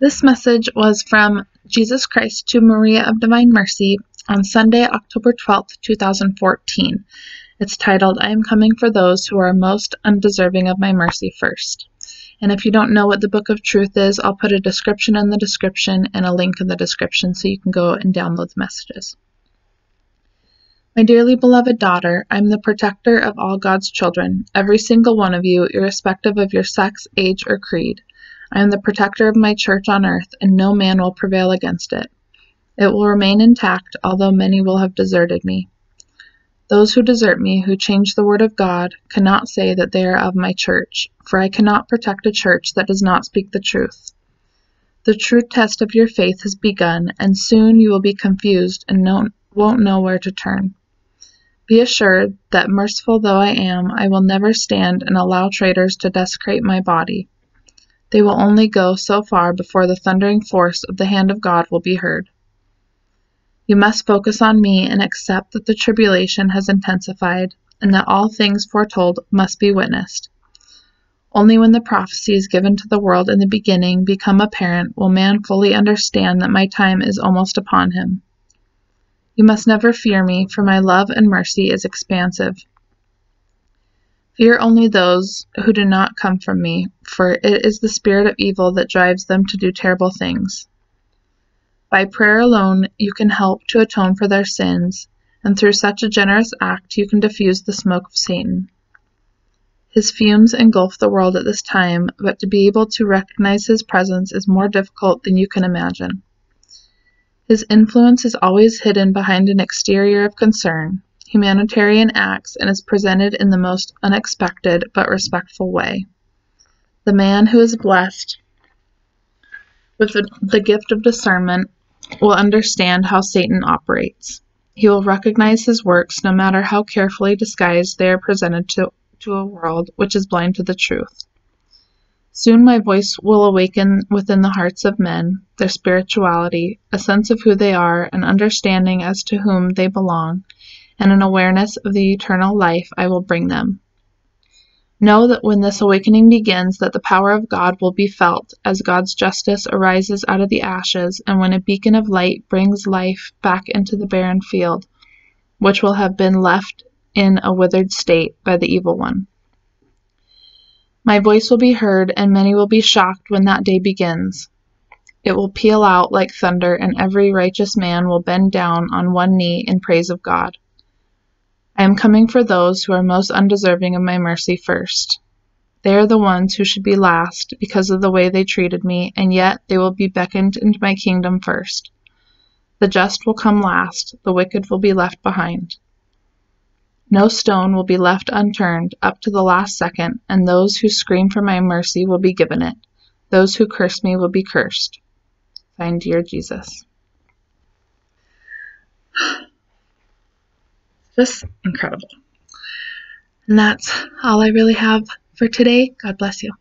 This message was from Jesus Christ to Maria of Divine Mercy on Sunday, October 12th, 2014. It's titled, I am coming for those who are most undeserving of my mercy first. And if you don't know what the Book of Truth is, I'll put a description in the description and a link in the description so you can go and download the messages. My dearly beloved daughter, I am the protector of all God's children, every single one of you, irrespective of your sex, age, or creed. I am the protector of my church on earth, and no man will prevail against it. It will remain intact, although many will have deserted me. Those who desert me, who change the word of God, cannot say that they are of my church, for I cannot protect a church that does not speak the truth. The true test of your faith has begun, and soon you will be confused and won't know where to turn. Be assured that, merciful though I am, I will never stand and allow traitors to desecrate my body. They will only go so far before the thundering force of the hand of God will be heard. You must focus on me and accept that the tribulation has intensified and that all things foretold must be witnessed. Only when the prophecies given to the world in the beginning become apparent will man fully understand that my time is almost upon him. You must never fear me, for my love and mercy is expansive. Fear only those who do not come from me, for it is the spirit of evil that drives them to do terrible things. By prayer alone you can help to atone for their sins, and through such a generous act you can diffuse the smoke of Satan. His fumes engulf the world at this time, but to be able to recognize his presence is more difficult than you can imagine. His influence is always hidden behind an exterior of concern, humanitarian acts and is presented in the most unexpected but respectful way. The man who is blessed with the, gift of discernment will understand how Satan operates. He will recognize his works no matter how carefully disguised they are presented to, to a world which is blind to the truth. Soon my voice will awaken within the hearts of men their spirituality, a sense of who they are, an understanding as to whom they belong, and an awareness of the eternal life I will bring them. Know that when this awakening begins that the power of God will be felt as God's justice arises out of the ashes and when a beacon of light brings life back into the barren field which will have been left in a withered state by the evil one. My voice will be heard and many will be shocked when that day begins. It will peal out like thunder and every righteous man will bend down on one knee in praise of God. I am coming for those who are most undeserving of my mercy first. They are the ones who should be last because of the way they treated me, and yet they will be beckoned into my kingdom first. The just will come last, the wicked will be left behind. No stone will be left unturned up to the last second, and those who scream for my mercy will be given it. Those who curse me will be cursed. Signed, Dear Jesus. Just incredible. And that's all I really have for today. God bless you.